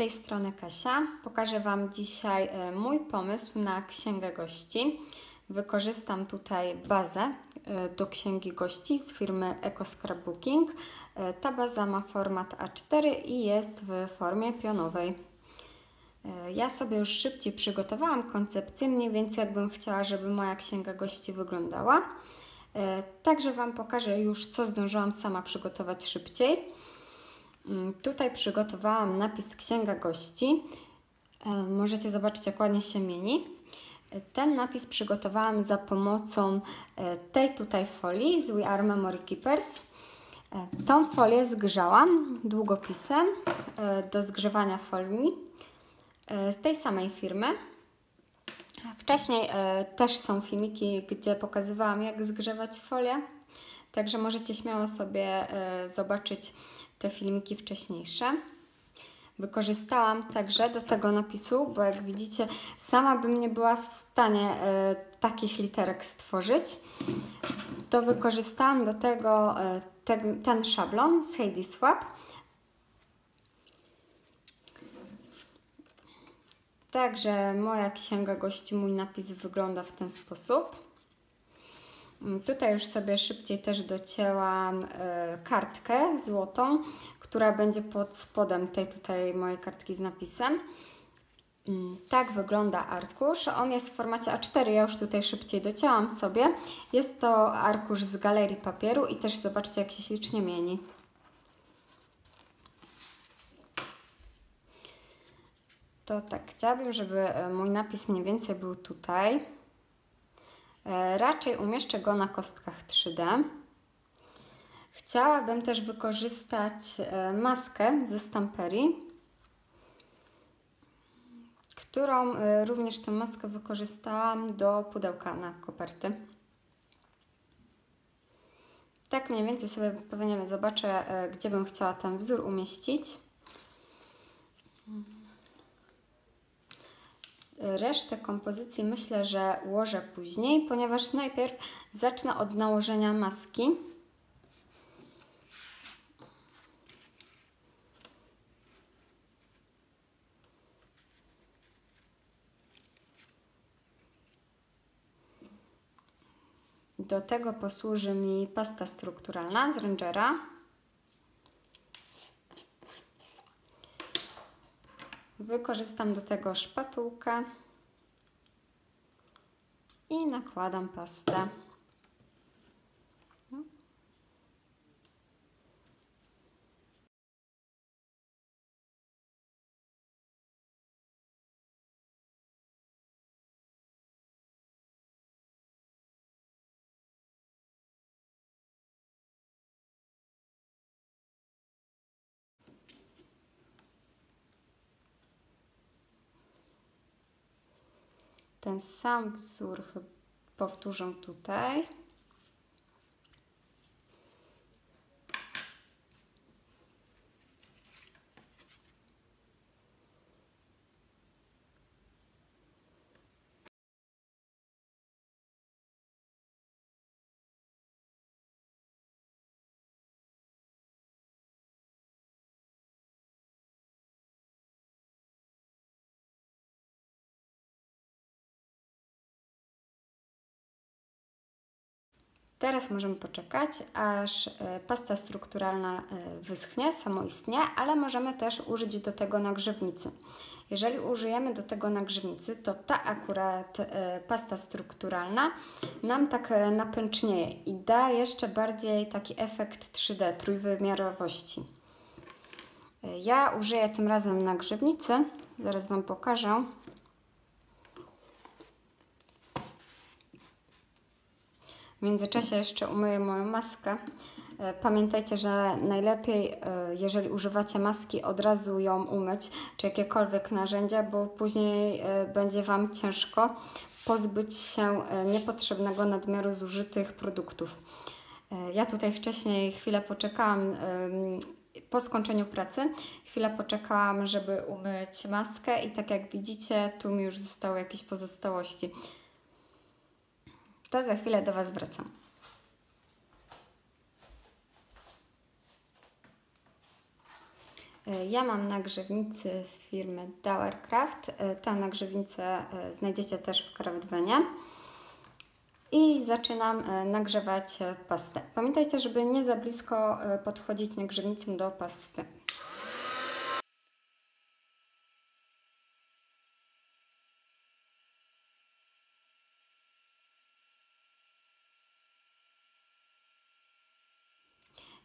Tej strony Kasia. Pokażę Wam dzisiaj e, mój pomysł na księgę gości. Wykorzystam tutaj bazę e, do księgi gości z firmy Eco Scrapbooking. E, ta baza ma format A4 i jest w formie pionowej. Ja sobie już szybciej przygotowałam koncepcję, mniej więcej jakbym chciała, żeby moja księga gości wyglądała. Także Wam pokażę już, co zdążyłam sama przygotować szybciej. Mm, tutaj przygotowałam napis Księga Gości. E, możecie zobaczyć, jak ładnie się mieni. E, ten napis przygotowałam za pomocą e, tej tutaj folii z We Are Memory Keepers. Tą folię zgrzałam długopisem do zgrzewania folii z tej samej firmy. Wcześniej też są filmiki, gdzie pokazywałam, jak zgrzewać folię, także możecie śmiało sobie zobaczyć te filmiki wcześniejsze. Wykorzystałam także do tego napisu, bo jak widzicie, sama bym nie była w stanie e, takich literek stworzyć. To wykorzystałam do tego e, te, ten szablon z Heidi Swap. Także moja księga gości, mój napis wygląda w ten sposób. Tutaj już sobie szybciej też docięłam e, kartkę złotą, która będzie pod spodem tej tutaj mojej kartki z napisem. Mm, tak wygląda arkusz. On jest w formacie A4, ja już tutaj szybciej docięłam sobie. Jest to arkusz z galerii papieru i też zobaczcie jak się ślicznie mieni. To tak, chciałabym, żeby e, mój napis mniej więcej był tutaj. E, raczej umieszczę go na kostkach 3D. Chciałabym też wykorzystać e, maskę ze stamperii, którą e, również tę maskę wykorzystałam do pudełka na koperty. Tak mniej więcej sobie pewnie zobaczę, gdzie bym chciała ten wzór umieścić. Resztę kompozycji myślę, że ułożę później, ponieważ najpierw zacznę od nałożenia maski. Do tego posłuży mi pasta strukturalna z Rangera. Wykorzystam do tego szpatułkę i nakładam pastę. Ten sam wzór powtórzę tutaj. Teraz możemy poczekać, aż e, pasta strukturalna e, wyschnie, samoistnie, ale możemy też użyć do tego nagrzewnicy. Jeżeli użyjemy do tego nagrzewnicy, to ta akurat e, pasta strukturalna nam tak napęcznieje i da jeszcze bardziej taki efekt 3D, trójwymiarowości. Ja użyję tym razem nagrzewnicy, zaraz Wam pokażę. W międzyczasie jeszcze umyję moją maskę. E, pamiętajcie, że najlepiej, e, jeżeli używacie maski, od razu ją umyć, czy jakiekolwiek narzędzia, bo później e, będzie Wam ciężko pozbyć się niepotrzebnego nadmiaru zużytych produktów. Ja tutaj wcześniej chwilę poczekałam po skończeniu pracy, chwilę poczekałam, żeby umyć maskę i tak jak widzicie, tu mi już zostały jakieś pozostałości to za chwilę do Was wracam. E, ja mam nagrzewnicy z firmy Dauerkraft. E, tę nagrzewnicę znajdziecie też w Kraftwenie. I zaczynam nagrzewać pastę. Pamiętajcie, żeby nie za blisko podchodzić nagrzewnicą do pasty.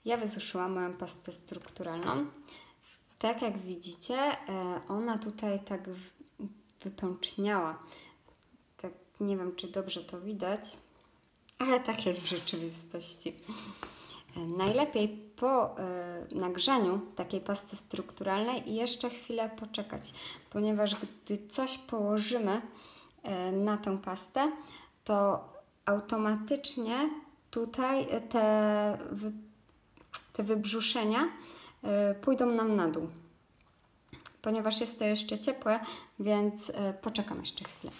Ja wysuszyłam moją pastę strukturalną. Tak jak widzicie, e, ona tutaj tak wypęczniała. Tak nie wiem, czy dobrze to widać, ale tak jest w rzeczywistości. E, najlepiej po e, nagrzaniu takiej pasty strukturalnej jeszcze chwilę poczekać, ponieważ gdy coś położymy na tę pastę, to automatycznie tutaj te te wybrzuszenia y, pójdą nam na dół. Ponieważ jest to jeszcze ciepłe, więc y, poczekam jeszcze chwilę.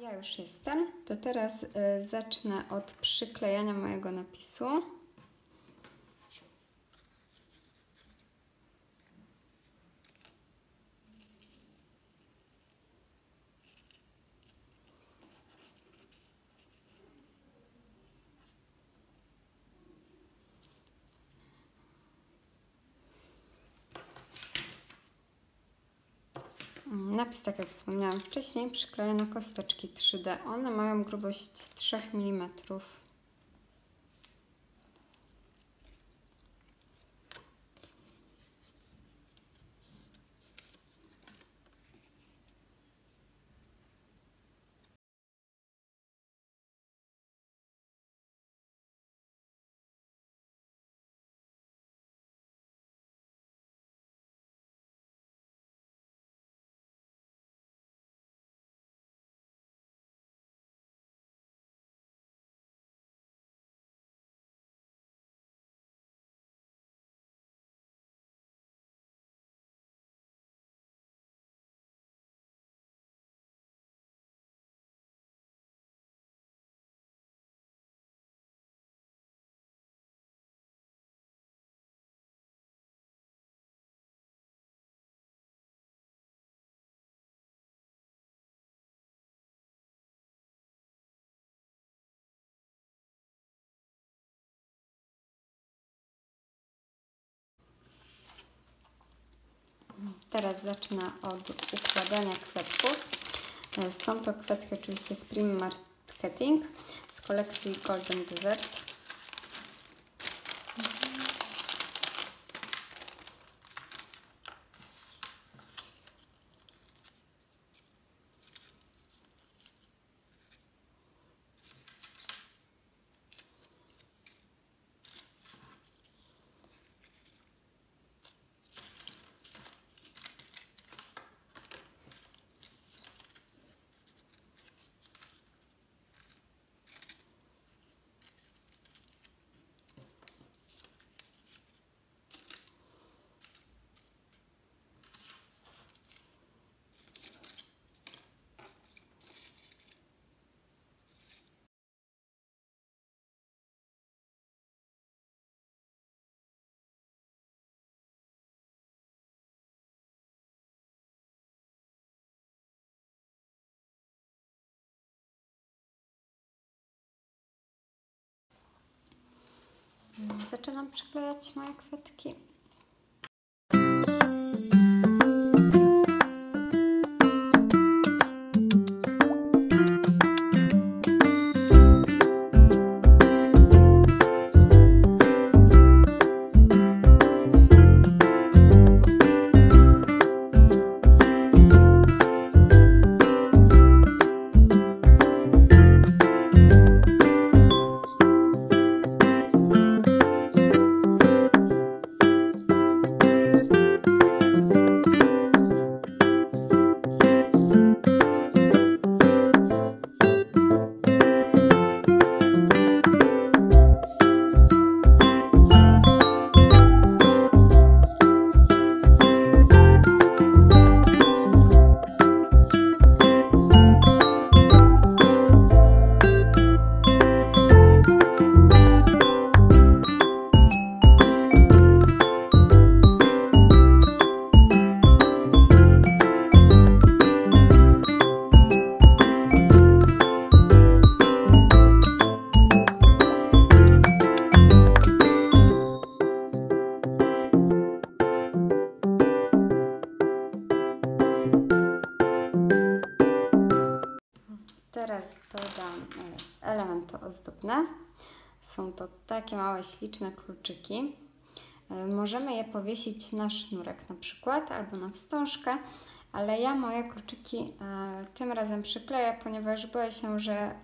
Ja już jestem. To teraz y, zacznę od przyklejania mojego napisu. Napis, tak jak wspomniałam wcześniej, przykleję na kosteczki 3D. One mają grubość 3 mm. Teraz zacznę od układania kwiatków. E, są to kwiatki oczywiście z Prim Marketing z kolekcji Golden Desert. Zaczynam przyklejać moje kwiatki. Są to takie małe, śliczne kluczyki. E, możemy je powiesić na sznurek na przykład albo na wstążkę, ale ja moje kluczyki e, tym razem przykleję, ponieważ boję się, że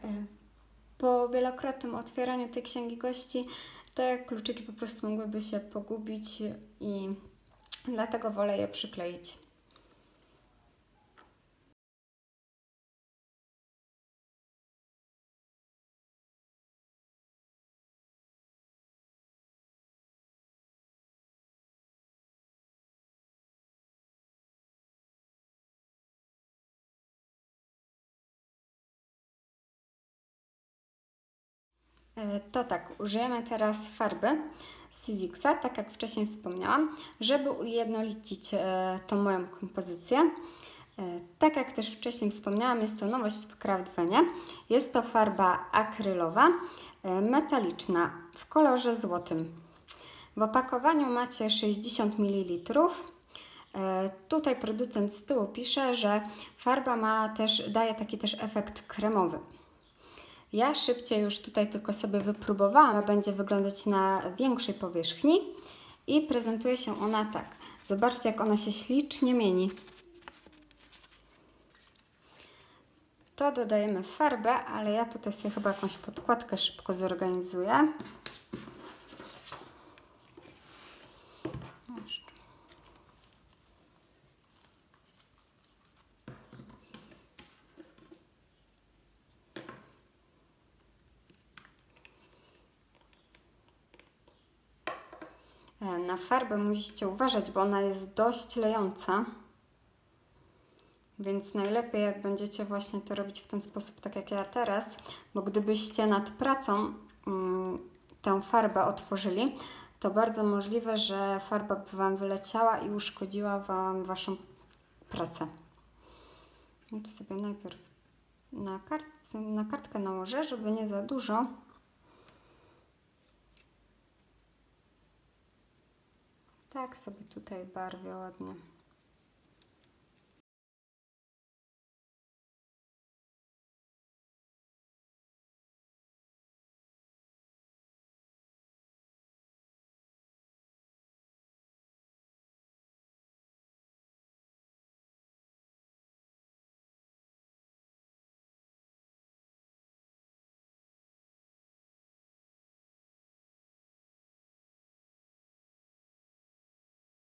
po wielokrotnym otwieraniu tej księgi gości te kluczyki po prostu mogłyby się pogubić i dlatego wolę je przykleić. To tak, użyjemy teraz farby Sizixa, tak jak wcześniej wspomniałam, żeby ujednolicić e, tą moją kompozycję. E, tak jak też wcześniej wspomniałam, jest to nowość w Craftwenie. Jest to farba akrylowa, metaliczna w kolorze złotym. W opakowaniu macie 60 ml. Tutaj producent z tyłu pisze, że farba ma też, daje taki też efekt kremowy. Ja szybciej już tutaj tylko sobie wypróbowałam, będzie wyglądać na większej powierzchni i prezentuje się ona tak. Zobaczcie, jak ona się ślicznie mieni. To dodajemy farbę, ale ja tutaj sobie chyba jakąś podkładkę szybko zorganizuję. E, na farbę musicie uważać, bo ona jest dość lejąca. Więc najlepiej jak będziecie właśnie to robić w ten sposób, tak jak ja teraz, bo gdybyście nad pracą mm, tę farbę otworzyli, to bardzo możliwe, że farba by Wam wyleciała i uszkodziła Wam Waszą pracę. No to sobie najpierw na, kart na kartkę nałożę, żeby nie za dużo. Tak sobie tutaj barwię ładnie.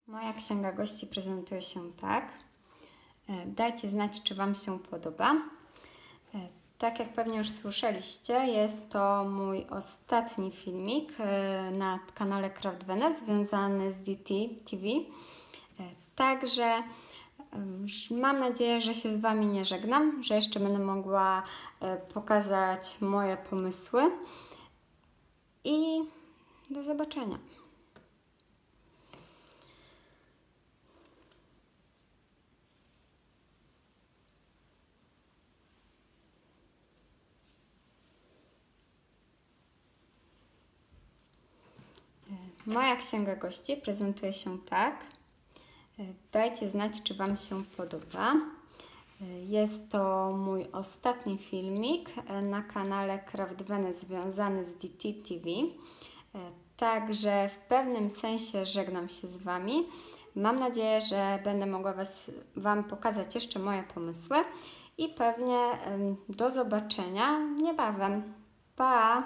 Moja księga gości prezentuje się tak. E, dajcie znać, czy Wam się podoba. E, tak jak pewnie już słyszeliście, jest to mój ostatni filmik e, na kanale CraftVene związany z DT TV. Także mam nadzieję, że się z Wami nie żegnam, że jeszcze będę mogła pokazać moje pomysły i do zobaczenia. Moja księga gości prezentuje się tak. E, dajcie znać, czy Wam się podoba. E, jest to mój ostatni filmik e, na kanale CraftVene związany z DT TV. Także w pewnym sensie żegnam się z Wami. Mam nadzieję, że będę mogła was, Wam pokazać jeszcze moje pomysły i pewnie do zobaczenia niebawem. Pa!